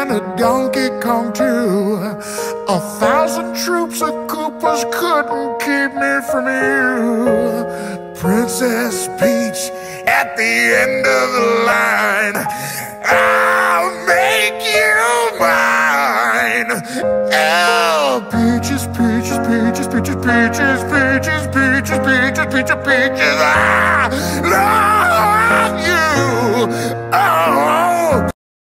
and a Donkey Kong too. A thousand troops of Koopas couldn't keep me from you. Princess Peach at the end of the line. I'll make you mine. Oh, peaches, peaches, peaches, peaches, peaches, peaches, peaches, peaches, peaches, peaches. Ah,